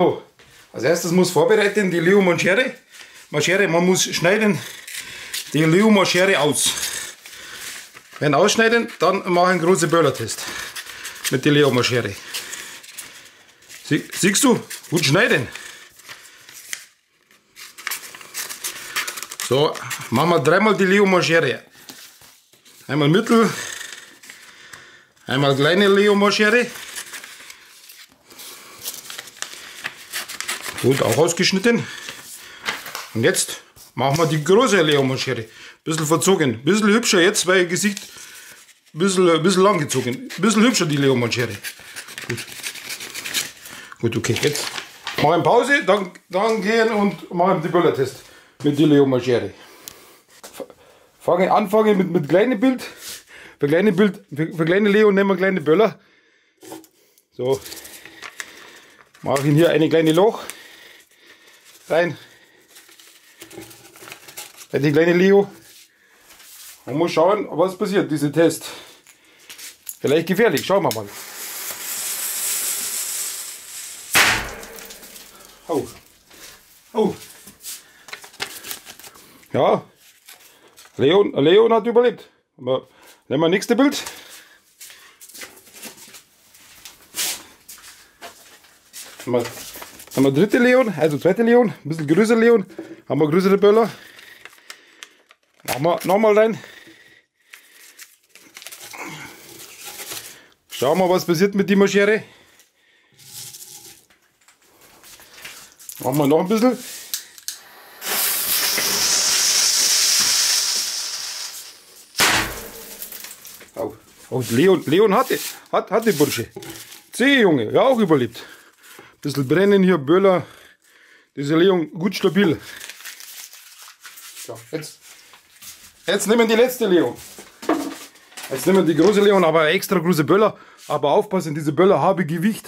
So, als erstes muss vorbereiten die Leo Manschere. Manschere, man muss schneiden die Leo Manschere aus. Wenn ausschneiden, dann mache ich einen großen Böllertest mit der Leo Manschere. Sie, siehst du? Gut schneiden. So, machen wir dreimal die Leo Manschere. Einmal mittel, einmal kleine Leo Gut, auch ausgeschnitten. Und jetzt machen wir die große Leomann-Schere. Bisschen verzogen. Bisschen hübscher jetzt, weil Gesicht bisschen, bisschen lang gezogen. Bisschen hübscher die Leomann-Schere. Gut. Gut, okay. Jetzt machen wir Pause, dann, dann gehen und machen den Böllertest mit der Leomann-Schere. Fange, anfangen mit, mit kleinem Bild. Für kleine Bild, für, für kleine Leo nehmen wir kleine Böller. So. Mache ich hier eine kleine Loch rein. Die kleine Leo. Man muss schauen, was passiert, dieser Test. Vielleicht gefährlich, schauen wir mal. Oh. Oh. Ja. Leon, Leon hat überlebt. Nehmen wir nächste Bild. Mal haben wir dritte Leon, also zweite Leon, ein bisschen größer Leon, haben wir größere Böller. Machen wir nochmal rein. Schauen wir, was passiert mit der Schere. Machen wir noch ein bisschen. Oh, Leon, Leon hatte, hat, hatte Bursche. C Junge, ja auch überlebt. Bisschen brennen hier, Böller. Diese Leon gut stabil. So, jetzt, jetzt nehmen wir die letzte Leon. Jetzt nehmen wir die große Leon, aber extra große Böller. Aber aufpassen, diese Böller haben Gewicht.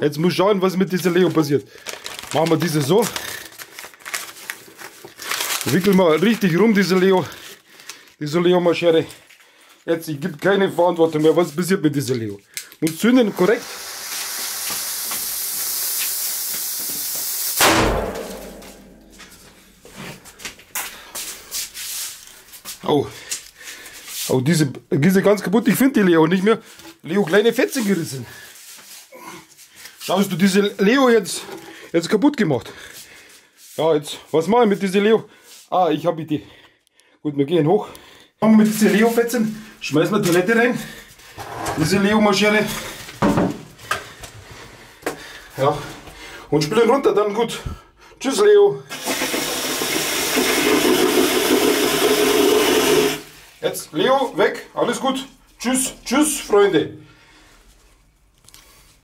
Jetzt muss schauen, was mit dieser Leon passiert. Machen wir diese so. Wickeln wir richtig rum, diese Leo. Diese Leo-Maschere. Jetzt, ich gebe keine Verantwortung mehr. Was passiert mit dieser Leo? Muss zünden, korrekt. Oh. Oh, diese, diese ganz kaputt. Ich finde die Leo nicht mehr. Leo kleine Fetzen gerissen. Schaust du diese Leo jetzt, jetzt kaputt gemacht? Ja, jetzt, was mache ich mit dieser Leo? Ah, ich habe die. Gut, wir gehen hoch. Machen wir mit diesen Leo-Fetzen, schmeißen wir die Toilette rein. Diese Leo-Maschere. Ja. Und spielen runter, dann gut. Tschüss, Leo. Jetzt, Leo, weg, alles gut. Tschüss, tschüss, Freunde.